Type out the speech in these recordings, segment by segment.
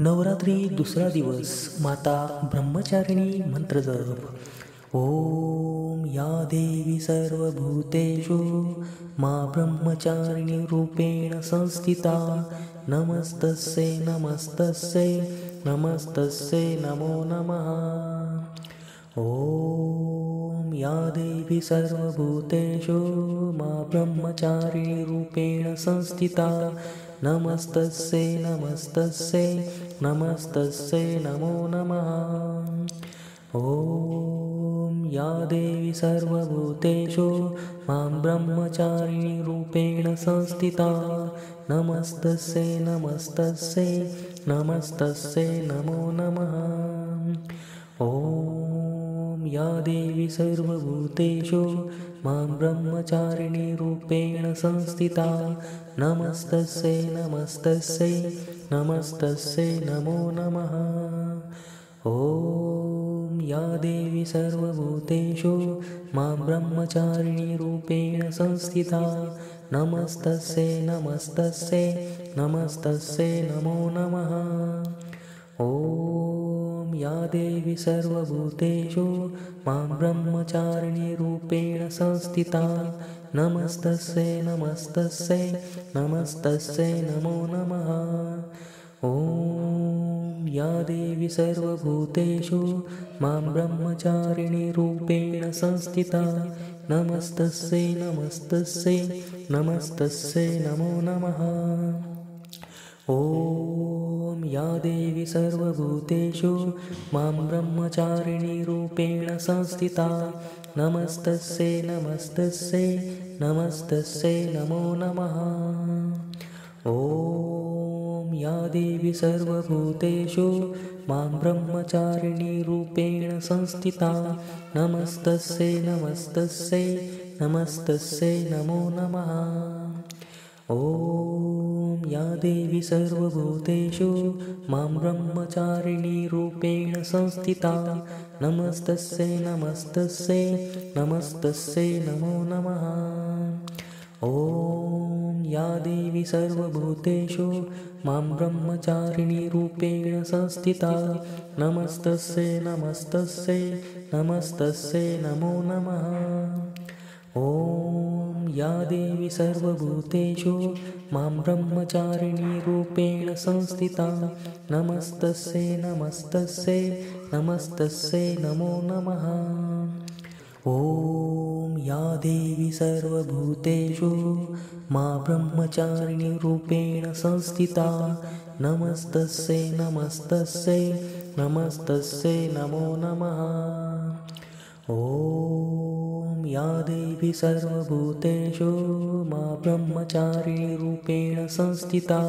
नवरात्री दुसरा दिवस माता ब्रह्मचारिणी मंत्रजप. ओम या देवी सर्वभूतेषु मा ब्रह्मचारिणी रूपेण संस्थिता. नमस्तस्यै नमस्तस्यै नमस्तस्यै नमो नमः. ॐ या देवी सर्वभूतेषु मा ब्रह्मचारिणी रूपेण संस्थिता. नमस्तस्यै नमस्तस्यै नमस्तस्यै नमो नमः। ॐ या देवी सर्वभूतेषु मां ब्रह्मचारिणीरूपेण संस्थिता। नमस्तस्यै नमस्तस्यै नमस्तस्यै नमो नमः। ॐ या देवी सर्वभूतेषु मां ब्रह्मचारिणीरूपेण संस्थिता। नमस्तस्यै नमस्तस्यै नमस्तस्यै नमो नमः। ॐ या देवी सर्वभूतेषु मां ब्रह्मचारिणीरूपेण संस्थिता। नमस्तस्यै नमस्तस्यै नमस्तस्यै नमो नमः। ॐ या देवी सर्वभूतेषु मां ब्रह्मचारिणीरूपेण संस्थिता नमस्तस्यै नमस्तस्यै नमस्तस्यै नमो नमः। ॐ या देवी सर्वभूतेषु मां ब्रह्मचारिणीरूपेण संस्थिता। नमस्तस्यै नमस्तस्यै नमस्तस्यै नमो नमः। ॐ या देवी सर्वभूतेषु मां ब्रह्मचारिणीरूपेण संस्थिता। नमस्तस्यै नमस्तस्यै नमस्तस्यै नमो नमः। ॐ या देवी सर्वभूतेषु मां ब्रह्मचारिणीरूपेण संस्थिता। नमस्तस्यै नमस्तस्यै नमस्तस्यै नमो नमः ॐ या देवी सर्वभूतेषु मां ब्रह्मचारिणीरूपेण संस्थिता। नमस्तस्यै नमस्तस्यै नमस्तस्यै नमो नमः। ॐ या देवी सर्वभूतेषु मां ब्रह्मचारिणीरूपेण संस्थिता। नमस्तस्यै नमस्तस्यै नमस्तस्यै नमो नमः। ॐ या देवी सर्वभूतेषु मां ब्रह्मचारिणीरूपेण संस्थिता। नमस्तस्यै नमस्तस्यै नमस्तस्यै नमो नमः। ॐ या देवी सर्वभूतेषु मा ब्रह्मचारिणीरूपेण संस्थिता। नमस्तस्यै नमस्तस्यै नमस्तस्यै नमो नमः। ॐ या देवी सर्वभूतेषु मा ब्रह्मचारिणीरूपेण संस्थिता।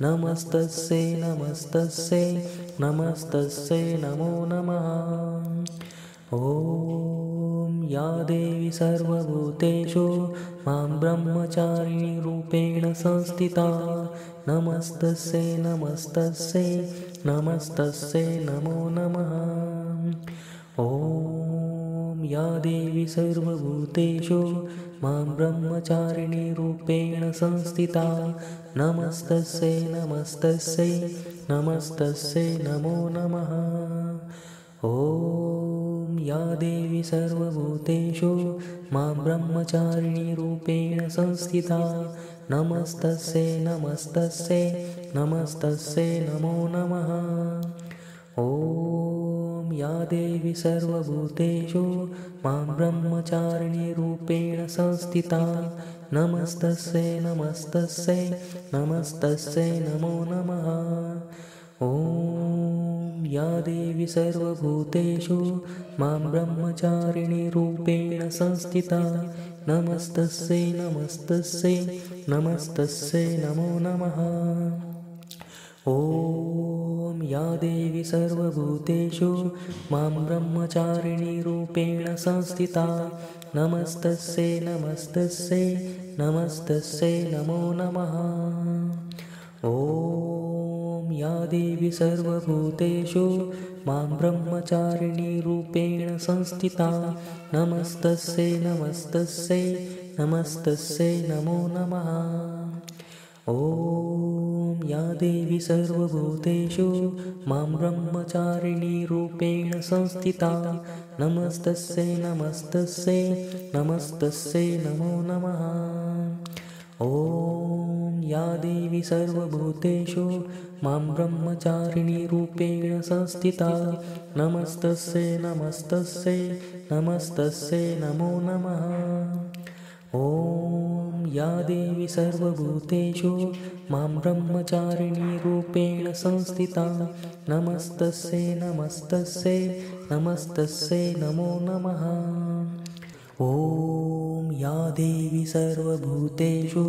नमस्तस्यै नमस्तस्यै नमस्तस्यै नमो नमः। ॐ या देवी सर्वभूतेषु मां ब्रह्मचारिणीरूपेण संस्थिता। नमस्तस्यै नमस्तस्यै नमस्तस्यै नमो नमः। ॐ या देवी सर्वभूतेषु मां ब्रह्मचारिणीरूपेण संस्थिता। नमस्तस्यै नमस्तस्यै नमस्तस्यै नमो नमः। ॐ या देवी सर्वभूतेषु मां ब्रह्मचारिणीरूपेण संस्थिता। नमस्तस्यै नमस्तस्यै नमस्तस्यै नमो नमः। ॐ या देवी सर्वभूतेषु मां ब्रह्मचारिणीरूपेण संस्थिता। नमस्तस्यै नमस्तस्यै नमस्तस्यै नमो नमः। ॐ या देवी सर्वभूतेषु मां ब्रह्मचारिणीरूपेण संस्थिता। नमस्तस्यै नमस्तस्यै नमस्तस्यै नमो नमः ॐ या देवी सर्वभूतेषु मां ब्रह्मचारिणीरूपेण संस्थिता। नमस्तस्यै नमस्तस्यै नमस्तस्यै नमो नमः। ॐ या देवी सर्वभूतेषु मां ब्रह्मचारिणीरूपेण संस्थिता। नमस्तस्यै नमस्तस्यै नमस्तस्यै नमो नमः ॐ या देवी सर्वभूतेषु मां ब्रह्मचारिणी रूपेण संस्थिता। नमस्तस्यै नमस्तस्यै नमस्तस्यै नमो नमः। ॐ या देवी सर्वभूतेषु मां ब्रह्मचारिणी रूपेण संस्थिता। नमस्तस्यै नमस्तस्यै नमस्तस्यै नमो नमः या देवी सर्वभूतेषु मां ब्रह्मचारिणी रूपेण संस्थिता। नमस्तस्यै नमस्तस्यै नमस्तस्यै नमो नमः। ॐ या देवी सर्वभूतेषु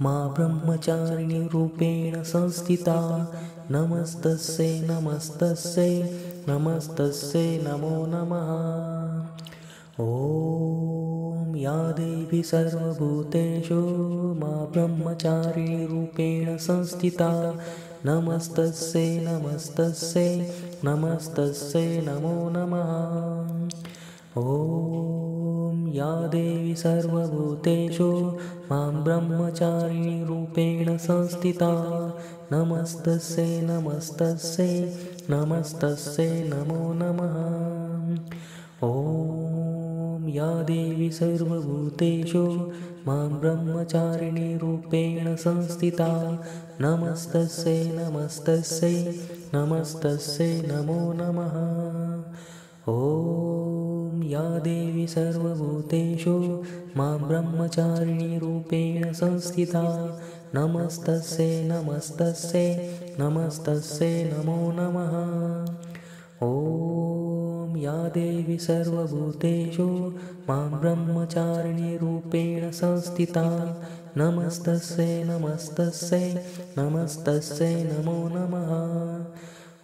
मा ब्रह्मचारिणी रूपेण संस्थिता। नमस्तस्यै नमस्तस्यै नमस्तस्यै नमो नमः। ॐ या देवी सर्वभूतेषु मा ब्रह्मचारिणीरूपेण संस्थिता। नमस्तस्यै नमस्तस्यै नमस्तस्यै नमो नमः। ॐ या देवी सर्वभूतेषु मां ब्रह्मचारिणीरूपेण संस्थिता। नमस्तस्यै नमस्तस्यै नमस्तस्यै नमो नमः। ॐ या देवी सर्वभूतेषु मां ब्रह्मचारिणीरूपेण संस्थिता। नमस्तस्यै नमस्तस्यै नमस्तस्यै नमो नमः। ॐ या देवी सर्वभूतेषु मां ब्रह्मचारिणीरूपेण संस्थिता। नमस्तस्यै नमस्तस्यै नमस्तस्यै नमो नमः। ॐ या देवी सर्वभूतेषु मां ब्रह्मचारिणीरूपेण संस्थिता। नमस्तस्यै नमस्तस्यै नमस्तस्यै नमो नमः।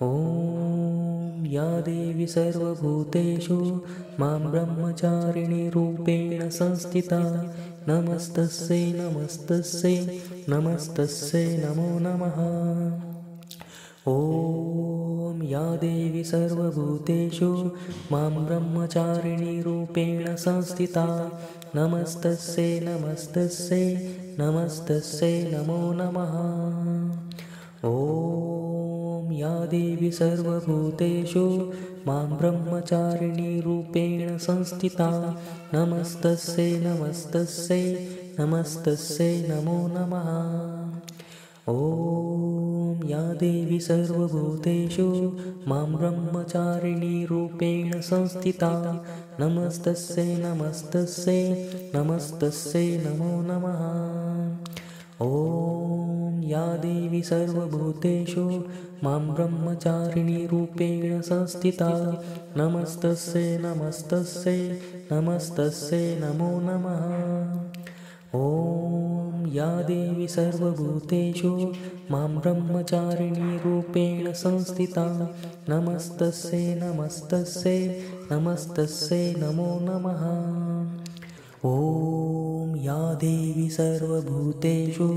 ॐ या देवी सर्वभूतेषु मां ब्रह्मचारिणीरूपेण संस्थिता। नमस्तस्यै नमस्तस्यै नमस्तस्यै नमो नमः ॐ या देवी सर्वभूतेषु मां ब्रह्मचारिणीरूपेण संस्थिता। नमस्तस्यै नमस्तस्यै नमस्तस्यै नमो नमः। ॐ या देवी सर्वभूतेषु मां ब्रह्मचारिणीरूपेण संस्थिता। नमस्तस्यै नमस्तस्यै नमस्तस्यै नमो नमः। ॐ या देवी सर्वभूतेषु मां ब्रह्मचारिणीरूपेण संस्थिता। नमस्तस्यै नमस्तस्यै नमस्तस्यै नमो नमः। ॐ या देवी सर्वभूतेषु मां ब्रह्मचारिणीरूपेण संस्थिता। नमस्तस्यै नमस्तस्यै नमस्तस्यै नमो नमः। ॐ या देवी सर्वभूतेषु मां ब्रह्मचारिणीरूपेण संस्थिता। नमस्तस्यै नमस्तस्यै नमस्तस्यै नमो नमः। ॐ या देवी सर्वभूतेषु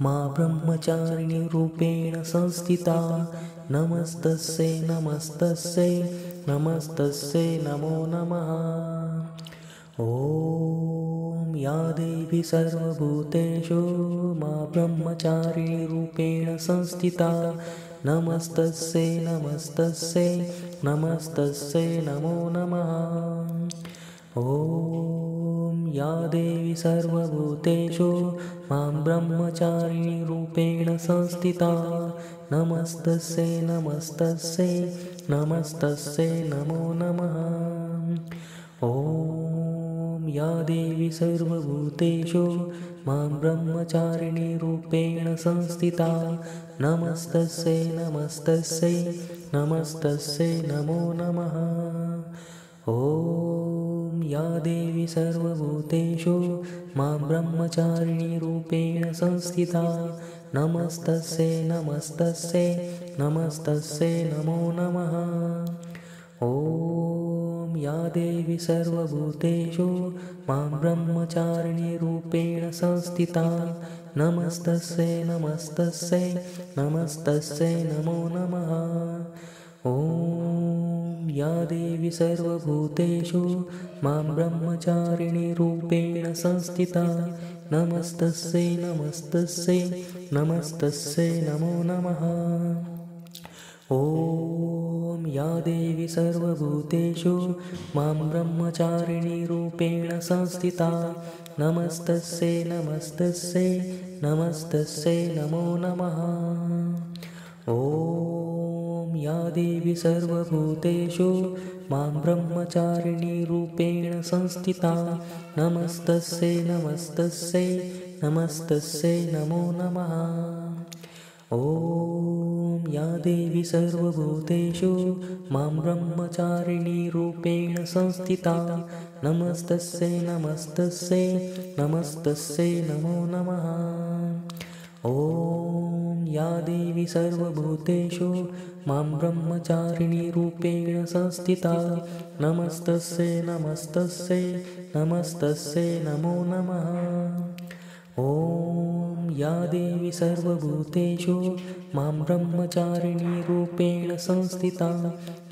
मा ब्रह्मचारिणीरूपेण संस्थिता। नमस्तस्यै नमस्तस्यै नमस्तस्यै नमो नमः। ॐ या देवी सर्वभूतेषु मा ब्रह्मचारिणीरूपेण संस्थिता। नमस्तस्यै नमस्तस्यै नमस्तस्यै नमो नमः। ॐ या देवी सर्वभूतेषु मां ब्रह्मचारिणीरूपेण संस्थिता। नमस्तस्यै नमस्तस्यै नमस्तस्यै नमो नमः। ॐ या देवी सर्वभूतेषु मां ब्रह्मचारिणीरूपेण संस्थिता। नमस्तस्यै नमस्तस्यै नमस्तस्यै नमो नमः। ॐ या देवी सर्वभूतेषु मां ब्रह्मचारिणीरूपेण संस्थिता। नमस्तस्यै नमस्तस्यै नमस्तस्यै नमो नमः। ॐ या देवी सर्वभूतेषु मां ब्रह्मचारिणीरूपेण संस्थिता। नमस्तस्यै नमस्तस्यै नमस्तस्यै नमो नमः। ॐ या देवी सर्वभूतेषु मां ब्रह्मचारिणी रूपेण संस्थिता। नमस्तस्यै नमस्तस्यै नमस्तस्यै नमो नमः ॐ या देवी सर्वभूतेषु मां ब्रह्मचारिणी रूपेण संस्थिता। नमस्तस्यै नमस्तस्यै नमस्तस्यै नमो नमः। ॐ या देवी सर्वभूतेषु मां ब्रह्मचारिणी रूपेण संस्थिता। नमस्तस्यै नमस्तस्यै नमस्तस्यै नमो नमः ॐ या देवी सर्वभूतेषु मां ब्रह्मचारिणी रूपेण संस्थिता। नमस्तस्यै नमस्तस्यै नमस्तस्यै नमो नमः। ॐ या देवी सर्वभूतेषु मां ब्रह्मचारिणी रूपेण संस्थिता। नमस्तस्यै नमस्तस्यै नमस्तस्यै नमो नमः। ॐ या देवी सर्वभूतेषु मां ब्रह्मचारिणी रूपेण संस्थिता।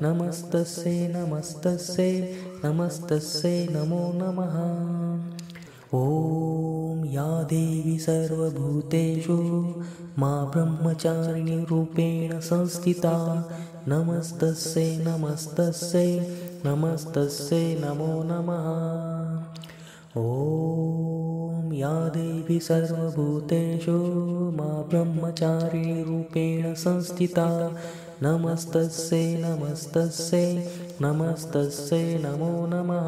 नमस्तस्यै नमस्तस्यै नमस्तस्यै नमो नमः। ॐ या देवी सर्वभूतेषु मा ब्रह्मचारिणी रूपेण संस्थिता। नमस्तस्यै नमस्तस्यै नमस्तस्यै नमो नमः। ॐ या देवी सर्वभूतेषु मा ब्रह्मचारिणी रूपेण संस्थिता। नमस्तस्यै नमस्तस्यै नमस्तस्यै नमो नमः।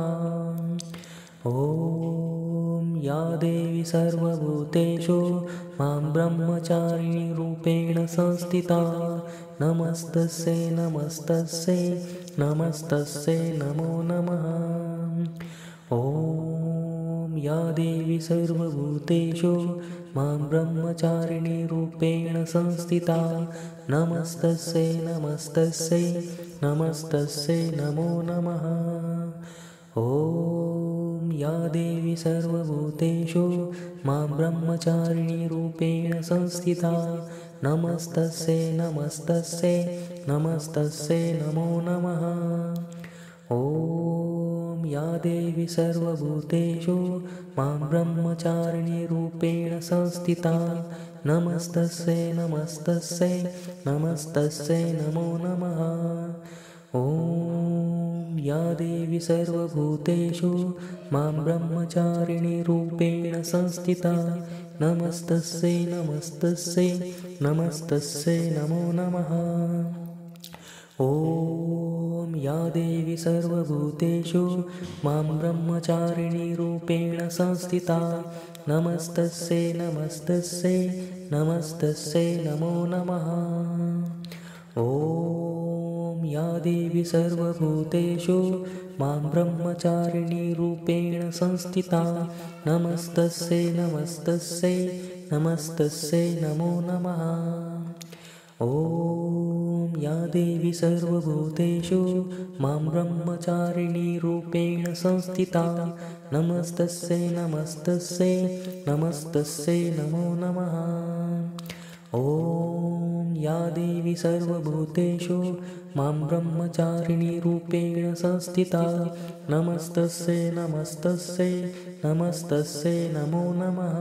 ॐ या देवी सर्वभूतेषु मां ब्रह्मचारिणी रूपेण संस्थिता। नमस्तस्यै नमस्तस्यै नमस्तस्यै नमो नमः। ॐ या देवी सर्वभूतेषु मां ब्रह्मचारिणी रूपेण संस्थिता। नमस्तस्यै नमस्तस्यै नमस्तस्यै नमो नमः। ॐ या देवी सर्वभूतेषु मां ब्रह्मचारिणी रूपेण संस्थिता। नमस्तस्यै नमस्तस्यै नमस्तस्यै नमो नमः। ॐ या देवी सर्वभूतेषु मां ब्रह्मचारिणी रूपेण संस्थिता नमस्तस्यै नमस्तस्यै नमस्तस्यै नमो नमः। ॐ या देवी सर्वभूतेषु मां ब्रह्मचारिणी रूपेण संस्थिता नमस्तस्यै नमस्तस्यै नमस्तस्यै नमो नमः ॐ या देवी सर्वभूतेषु मां ब्रह्मचारिणी रूपेण संस्थिता। नमस्तस्यै नमस्तस्यै नमस्तस्यै नमो नमः। ॐ या देवी सर्वभूतेषु मां ब्रह्मचारिणी रूपेण संस्थिता। नमस्तस्यै नमस्तस्यै नमस्तस्यै नमो नमः। ॐ या देवी सर्वभूतेषु मां ब्रह्मचारिणी रूपेण संस्थिता। नमस्तस्यै नमस्तस्यै नमस्तस्यै नमो नमः। ॐ या देवी सर्वभूतेषु मां ब्रह्मचारिणी रूपेण संस्थिता। नमस्तस्यै नमस्तस्यै नमस्तस्यै नमो नमः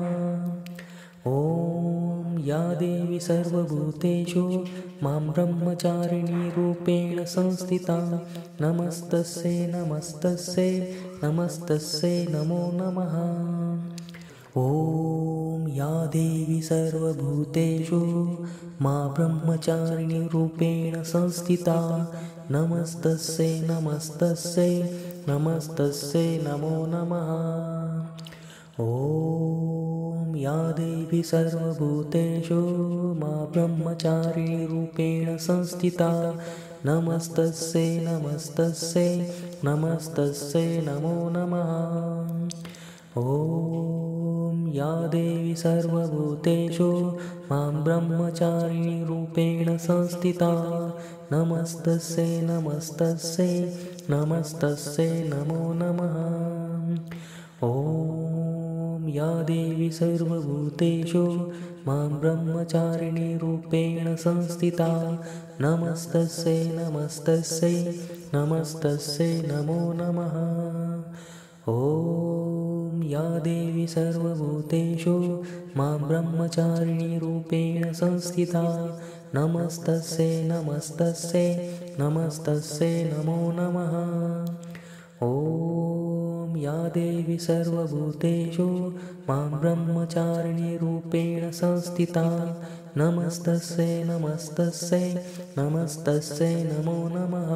ॐ या देवी सर्वभूतेषु मां ब्रह्मचारिणी रूपेण संस्थिता। नमस्तस्यै नमस्तस्यै नमस्तस्यै नमो नमः। ॐ या देवी सर्वभूतेषु मा ब्रह्मचारिणी रूपेण संस्थिता। नमस्तस्यै नमस्तस्यै नमस्तस्यै नमो नमः। ॐ या देवी सर्वभूतेषु मा ब्रह्मचारिणी रूपेण संस्थिता। नमस्तस्यै नमस्तस्यै नमस्तस्यै नमो नमः। ॐ या देवी सर्वभूतेषु मां ब्रह्मचारिणी रूपेण संस्थिता। नमस्तस्यै नमस्तस्यै नमस्तस्यै नमो नमः। ॐ या देवी सर्वभूतेषु मां ब्रह्मचारिणीरूपेण संस्थिता। नमस्तस्यै नमस्तस्यै नमस्तस्यै नमो नमः। ॐ या देवी सर्वभूतेषु मां ब्रह्मचारिणीरूपेण संस्थिता। नमस्तस्यै नमस्तस्यै नमस्तस्यै नमो नमः। ॐ या देवी सर्वभूतेषु मां ब्रह्मचारिणीरूपेण संस्थिता। नमस्तस्यै नमस्तस्यै नमस्तस्यै नमो नमः।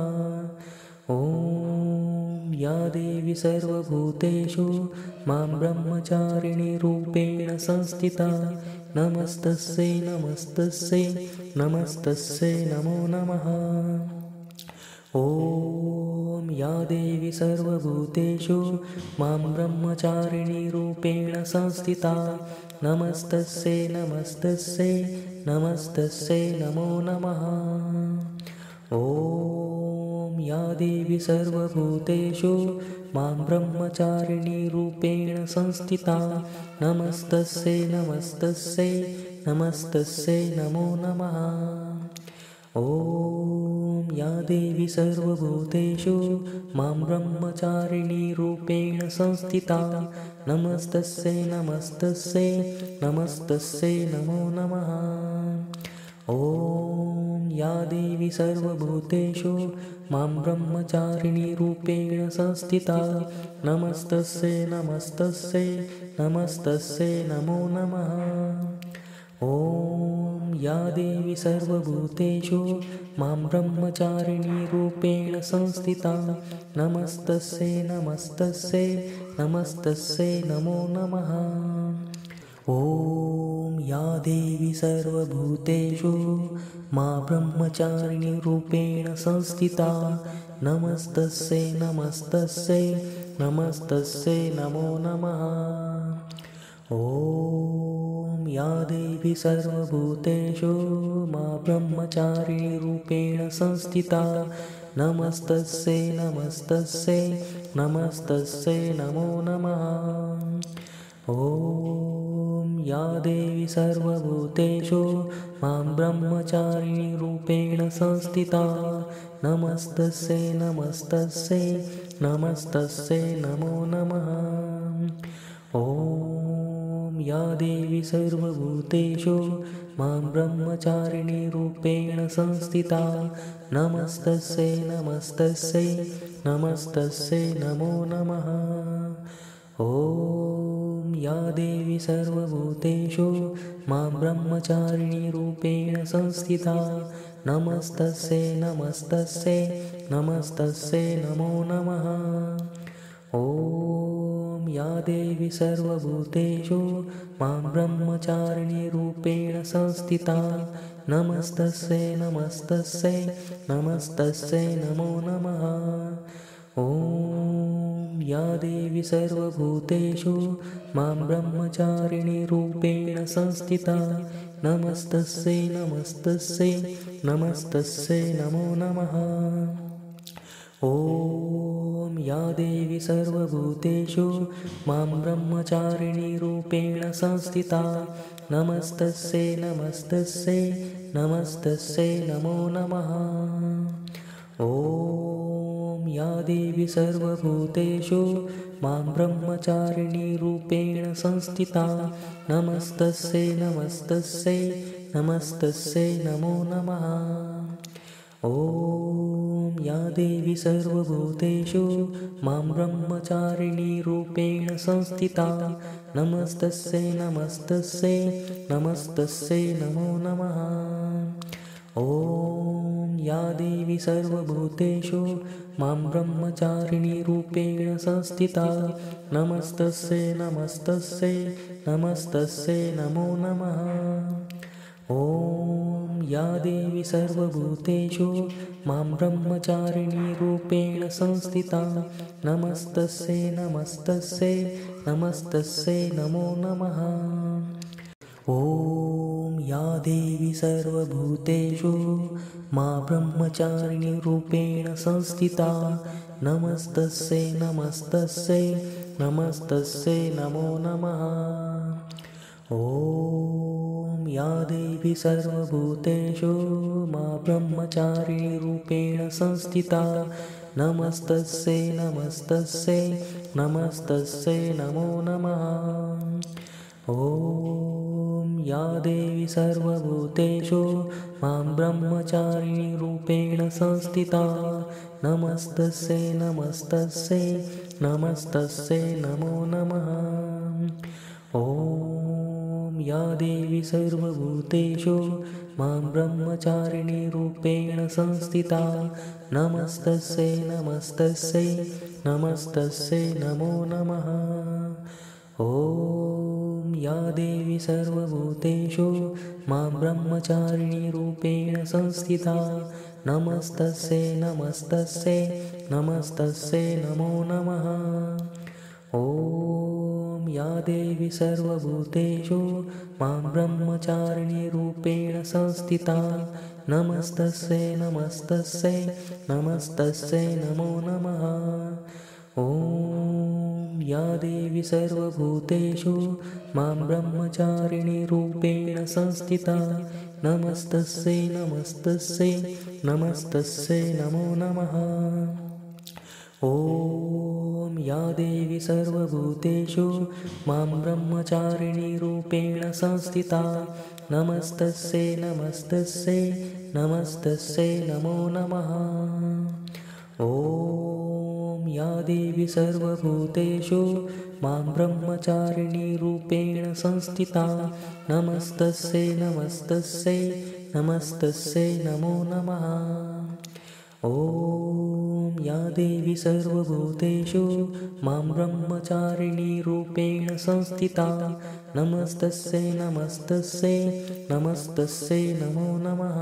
ॐ या देवी सर्वभूतेषु मां ब्रह्मचारिणीरूपेण संस्थिता। नमस्तस्यै नमस्तस्यै नमस्तस्यै नमो नमः ॐ या देवी सर्वभूतेषु मां ब्रह्मचारिणीरूपेण संस्थिता। नमस्तस्यै नमस्तस्यै नमस्तस्यै नमो नमः। ॐ या देवी सर्वभूतेषु मां ब्रह्मचारिणीरूपेण संस्थिता। नमस्तस्यै नमस्तस्यै नमस्तस्यै नमो नमः ॐ या देवी सर्वभूतेषु मां ब्रह्मचारिणीरूपेण संस्थिता। नमस्तस्यै नमस्तस्यै नमस्तस्यै नमो नमः। ॐ या देवी सर्वभूतेषु मां ब्रह्मचारिणीरूपेण संस्थिता। नमस्तस्यै नमस्तस्यै नमस्तस्यै नमो नमः। ॐ या देवी सर्वभूतेषु मां ब्रह्मचारिणीरूपेण संस्थिता। नमस्तस्यै नमस्तस्यै नमस्तस्यै नमो नमः। ॐ या देवी सर्वभूतेषु मा ब्रह्मचारिणीरूपेण संस्थिता। नमस्तस्यै नमस्तस्यै नमस्तस्यै नमो नमः। ॐ या देवी सर्वभूतेषु मा ब्रह्मचारिणीरूपेण संस्थिता। नमस्तस्यै नमस्तस्यै नमस्तस्यै नमो नमः। ॐ या देवी सर्वभूतेषु मां ब्रह्मचारिणीरूपेण संस्थिता। नमस्तस्यै नमस्तस्यै नमस्तस्यै नमो नमः। ॐ या देवी सर्वभूतेषु मां ब्रह्मचारिणीरूपेण संस्थिता। नमस्तस्यै नमस्तस्यै नमस्तस्यै नमो नमः। ॐ या देवी सर्वभूतेषु मां ब्रह्मचारिणीरूपेण संस्थिता। नमस्तस्यै नमस्तस्यै नमस्तस्यै नमो नमः। ॐ या देवी सर्वभूतेषु मां ब्रह्मचारिणीरूपेण संस्थिता। नमस्तस्यै नमस्तस्यै नमस्तस्यै नमो नमः। ॐ या देवी सर्वभूतेषु मां ब्रह्मचारिणीरूपेण संस्थिता। नमस्तस्यै नमस्तस्यै नमस्तस्यै नमो नमः ॐ या देवी सर्वभूतेषु मां ब्रह्मचारिणीरूपेण संस्थिता। नमस्तस्यै नमस्तस्यै नमस्तस्यै नमो नमः। ॐ या देवी सर्वभूतेषु मां ब्रह्मचारिणीरूपेण संस्थिता। नमस्तस्यै नमस्तस्यै नमस्तस्यै नमो नमः। ॐ या देवी सर्वभूतेषु मां ब्रह्मचारिणीरूपेण संस्थिता। नमस्तस्यै नमस्तस्यै नमस्तस्यै नमो नमः। ॐ या देवी सर्वभूतेषु मां ब्रह्मचारिणीरूपेण संस्थिता। नमस्तस्यै नमस्तस्यै नमस्तस्यै नमो नमः ॐ या देवी सर्वभूतेषु मां ब्रह्मचारिणीरूपेण संस्थिता। नमस्तस्यै नमस्तस्यै नमस्तस्यै नमो नमः। ॐ या देवी सर्वभूतेषु मा ब्रह्मचारिणीरूपेण संस्थिता। नमस्तस्यै नमस्तस्यै नमस्तस्यै नमो नमः देवी सर्वभूतेषु मा ब्रह्मचारिणीरूपेण संस्थिता। नमस्तस्यै नमस्तस्यै नमस्तस्यै नमो नमः। ॐ या देवी सर्वभूतेषु मां ब्रह्मचारिणीरूपेण संस्थिता। नमस्तस्यै नमस्तस्यै नमस्तस्यै नमो नमः। ॐ या देवी सर्वभूतेषु मां ब्रह्मचारिणीरूपेण संस्थिता। नमस्तस्यै नमस्तस्यै नमस्तस्यै नमो नमः। ॐ या देवी सर्वभूतेषु मां ब्रह्मचारिणीरूपेण संस्थिता। नमस्तस्यै नमस्तस्यै नमस्तस्यै नमो नमः। ॐ या देवी सर्वभूतेषु मां ब्रह्मचारिणीरूपेण संस्थिता। नमस्तस्यै नमस्तस्यै नमस्तस्यै नमो नमः। ॐ या देवी सर्वभूतेषु मां ब्रह्मचारिणीरूपेण संस्थिता। नमस्तस्यै नमस्तस्यै नमस्तस्यै नमो नमः या देवी सर्वभूतेषु मां ब्रह्मचारिणीरूपेण संस्थिता। नमस्तस्यै नमस्तस्यै नमस्तस्यै नमो नमः। ॐ या देवी सर्वभूतेषु मां ब्रह्मचारिणीरूपेण संस्थिता। नमस्तस्यै नमस्तस्यै नमस्तस्यै नमो नमः ॐ या देवी सर्वभूतेषु मां ब्रह्मचारिणीरूपेण संस्थिता। नमस्तस्यै नमस्तस्यै नमस्तस्यै नमो नमः।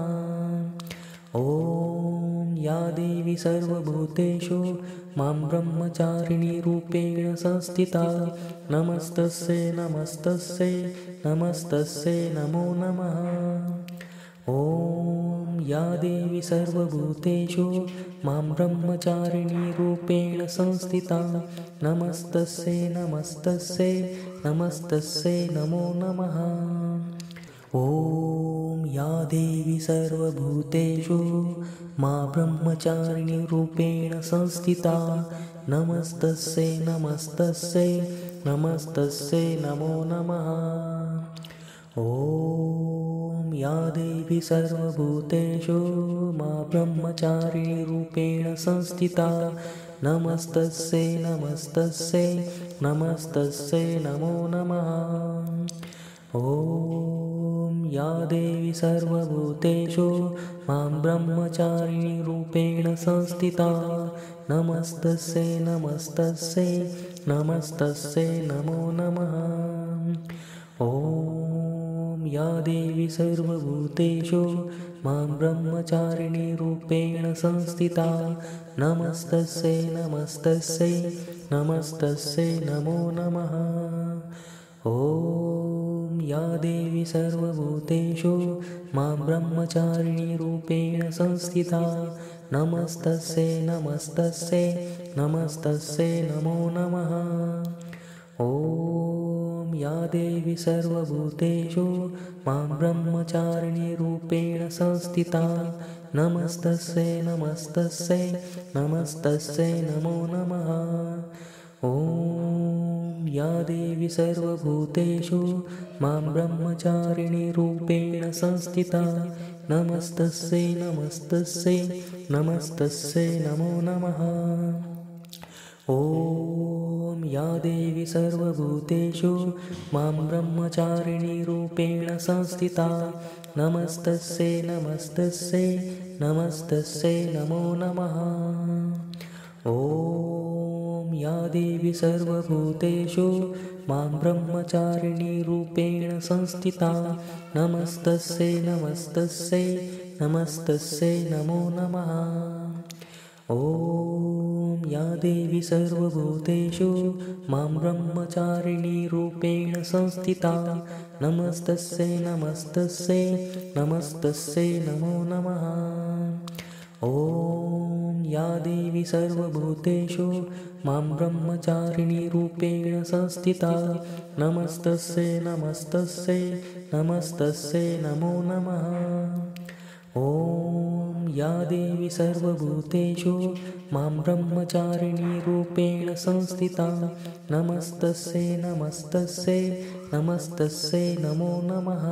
ॐ या देवी सर्वभूतेषु मां ब्रह्मचारिणीरूपेण संस्थिता। नमस्तस्यै नमस्तस्यै नमस्तस्यै नमो नमः। ॐ या देवी सर्वभूतेषु मां ब्रह्मचारिणीरूपेण संस्थिता। नमस्तस्यै नमस्तस्यै नमस्तस्यै नमो नमः। ॐ या देवी सर्वभूतेषु मा ब्रह्मचारिणीरूपेण संस्थिता। नमस्तस्यै नमस्तस्यै नमस्तस्यै नमो नमः। ॐ या देवी सर्वभूतेषु मा ब्रह्मचारिणीरूपेण संस्थिता। नमस्तस्यै नमस्तस्यै नमस्तस्यै नमो नमः। ॐ या देवी सर्वभूतेषु मां ब्रह्मचारिणीरूपेण संस्थिता। नमस्तस्यै नमस्तस्यै नमस्तस्यै नमो नमः। ॐ या देवी सर्वभूतेषु मां ब्रह्मचारिणीरूपेण संस्थिता। नमस्तस्यै नमस्तस्यै नमस्तस्यै नमो नमः। ॐ या देवी सर्वभूतेषु मां ब्रह्मचारिणीरूपेण संस्थिता। नमस्तस्यै नमस्तस्यै नमस्तस्यै नमो नमः। ॐ या देवी सर्वभूतेषु मां ब्रह्मचारिणीरूपेण संस्थिता। नमस्तस्यै नमस्तस्यै नमस्तस्यै नमो नमः। ॐ या देवी सर्वभूतेषु मां ब्रह्मचारिणीरूपेण संस्थिता। नमस्तस्यै नमस्तस्यै नमस्तस्यै नमो नमः ॐ या देवी सर्वभूतेषु मां ब्रह्मचारिणीरूपेण संस्थिता। नमस्तस्यै नमस्तस्यै नमस्तस्यै नमो नमः। ॐ या देवी सर्वभूतेषु मां ब्रह्मचारिणीरूपेण संस्थिता। नमस्तस्यै नमस्तस्यै नमस्तस्यै नमो नमः। ॐ या देवी सर्वभूतेषु मां ब्रह्मचारिणीरूपेण संस्थिता। नमस्तस्यै नमस्तस्यै नमस्तस्यै नमो नमः। ॐ या देवी सर्वभूतेषु मां ब्रह्मचारिणीरूपेण संस्थिता। नमस्तस्यै नमस्तस्यै नमस्तस्यै नमो नमः ॐ या देवी सर्वभूतेषु मां ब्रह्मचारिणीरूपेण संस्थिता। नमस्तस्यै नमस्तस्यै नमस्तस्यै नमो नमः